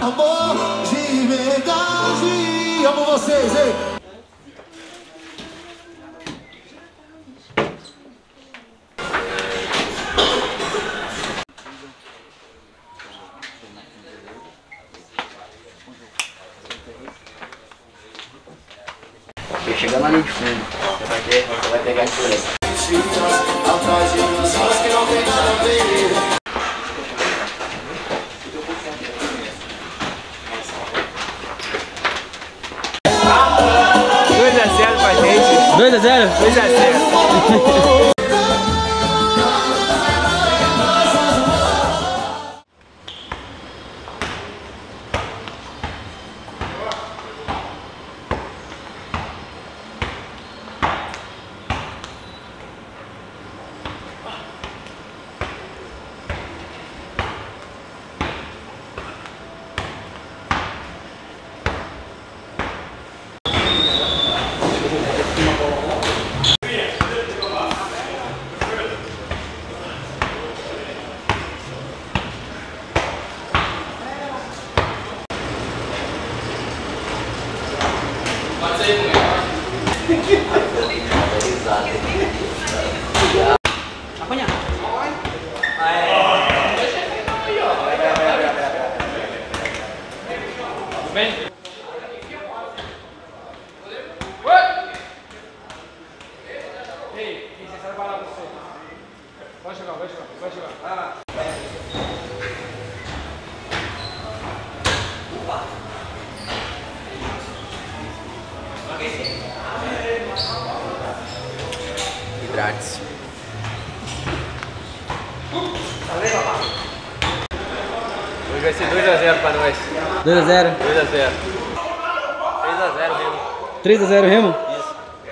Amor de verdade. Amo vocês, hein? Gente. 2x0? 2x0. Apanha. 2x0 pra nós. 2x0. 2x0. 3x0 mesmo. 3x0 Remo?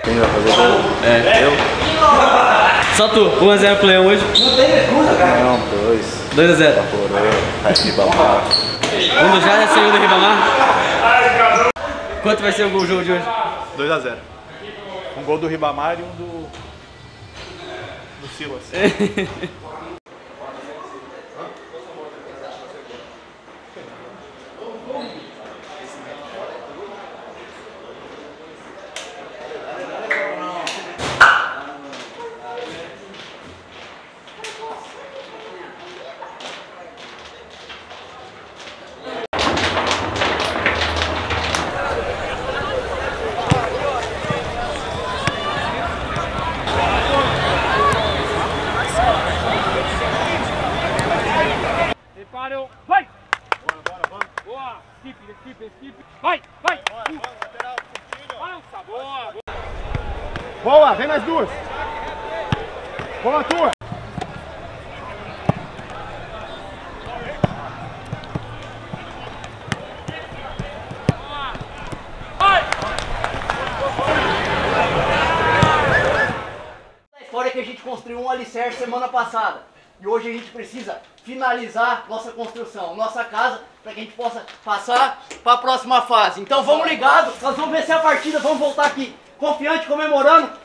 Quem vai fazer gol? É, eu? Só tu. 1x0 pro Leão hoje. Não, dois. 2x0. Coroa, Ribamar. Um do Jadson e um do Ribamar. Quanto vai ser o gol jogo de hoje? 2x0. Um gol do Ribamar e um do. do Silas. mais duas. Boa tua. História que a gente construiu um alicerce semana passada. E hoje a gente precisa finalizar nossa construção, nossa casa, para que a gente possa passar para a próxima fase. Então vamos ligados, nós vamos vencer a partida, vamos voltar aqui confiante, comemorando,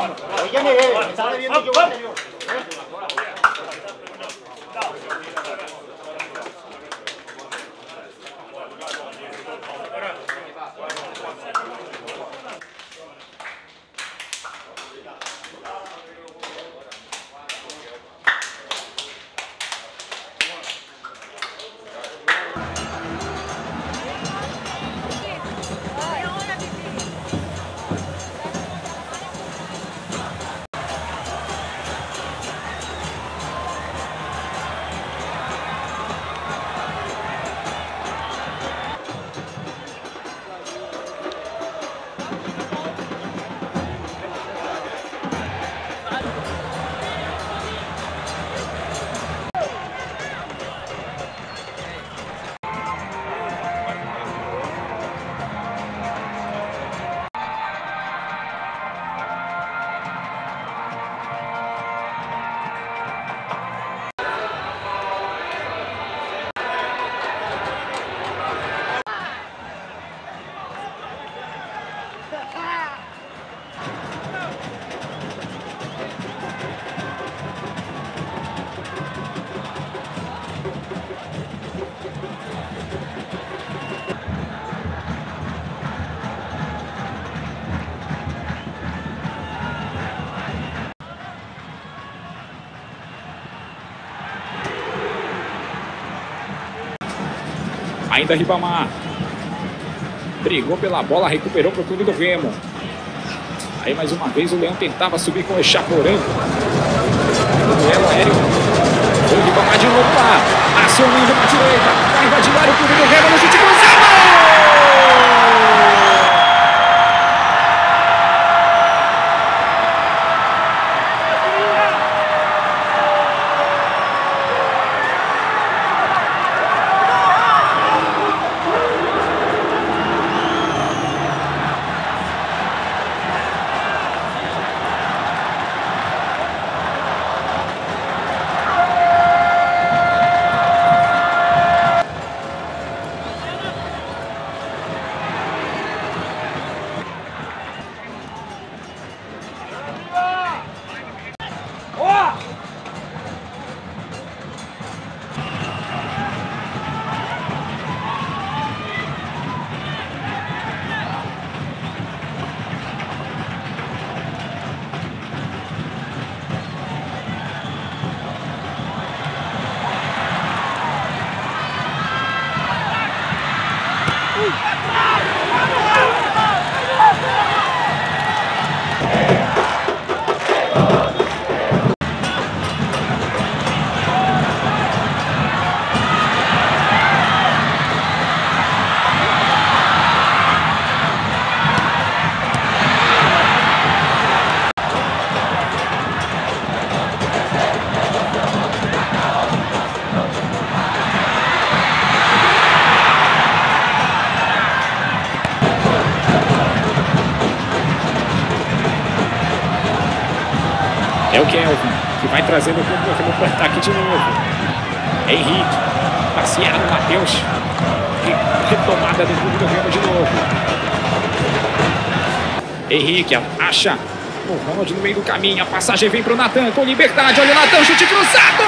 Oigan, eh, me están viendo yo. Ainda Ribamar. Brigou pela bola, recuperou para o clube do Remo. Aí mais uma vez o Leão tentava subir com o Echaporã. Duelo aéreo. O Ribamar de novo lá. Acionando na direita. Vai invadir o clube do Remo no chute Kelvin, que vai trazendo o ataque de novo. Henrique, passeado, Matheus. Retomada do clube do de novo. Henrique acha o Ronald no meio do caminho. A passagem vem para o Natan com liberdade. Olha o Natan, chute cruzado!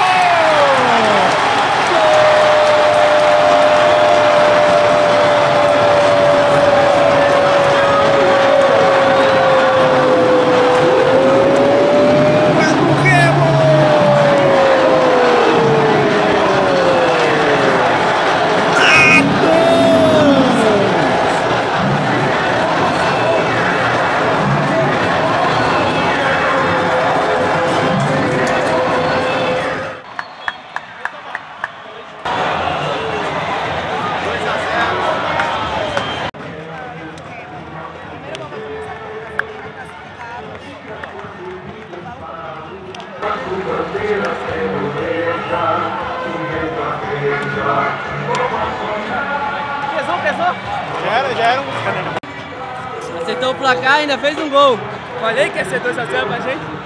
O placar e ainda fez um gol. Falei que ia ser 2x0 pra gente.